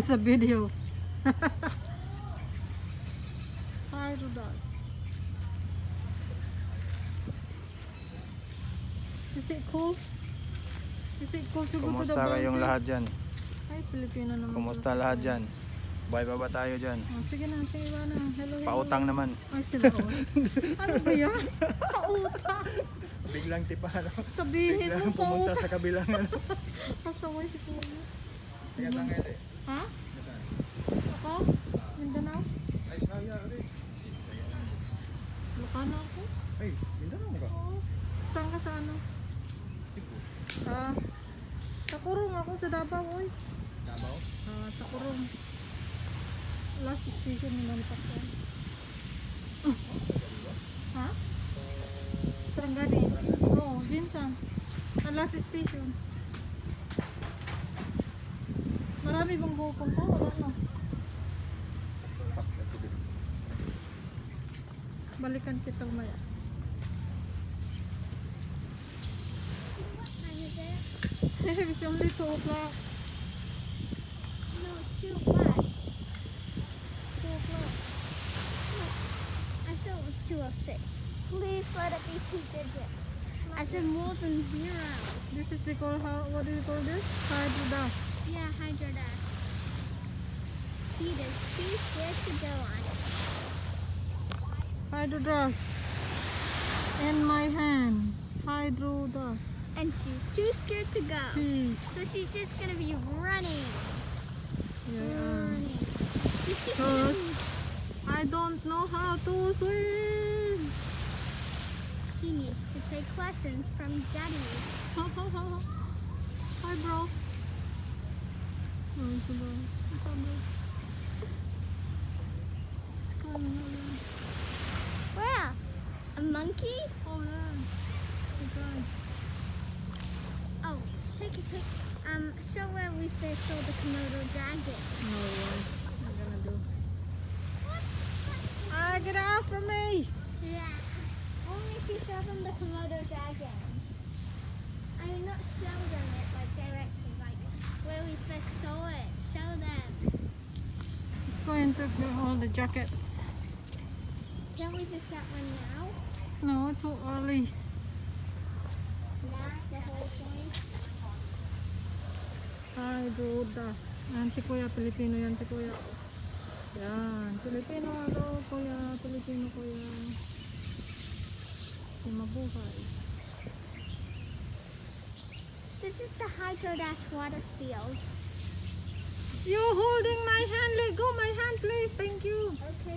sa video. Hydrodust. Is it cool? Is it cool to go to the Kumusta kayong bronze? lahat dyan? Ay, Pilipino naman. Kumusta pala lahat dyan? Bye ba ba tayo dyan? Oh, sige na, sige ba na. Hello, hello. Pautang naman. Ay, sila ko. ano ba yan? Pautang. Biglang tipa ano? Sabihin mo, Biglang pumunta pautang. sa kabilang ano? Pasaway si Kuya. Teka tangay eh. Ha? Ako? Mindanao? Ay, saya rin. Lucano ako? Ay, Mindanao ka? Oo. Saan ka sa ano? Ah, Takurong ako sa Davao, oy. Davao? Ah, Takurong. Last station ni Mantak ko. ha? Sarangani. Oo, oh, Jinsan. Ang last station. Marami bang pupunta? Wala no. Balikan kita maya. it's only 2 o'clock. No, two what? 2 o'clock. I said it was 206. Please let it be two digits. I said more than zero. This is the call how what do you call this? Hydro dust. Yeah, hydro dash. Pete is too scared to go on it. Hydro Dash. In my hand. Hydro Dash. And she's too scared to go. So she's just gonna be running. Yeah. Running. I don't know how to swim. She needs to take lessons from Daddy. Hi, bro. Ito ba? Ito ba? It's coming along. Where? A monkey? Oh, yeah. Okay. Oh, take a pic. Um, show where we first saw the Komodo dragon. No way. I'm gonna do. Ah, get out from me! Yeah. Only if you show them the Komodo dragon. I mean, not show them it like directly, like where we first saw it. Show them. Let's go and take the- all the jackets. Can't we just get one now? No, too early. Now, the whole thing. Hydro Dash. Yan si Kuya, Pilipino yan si Kuya. Yan, Pilipino ano, Kuya, Pilipino Kuya. Si mabuhay. This is the Hydro Dash water field. You're holding my hand, let go my hand please, thank you. Okay.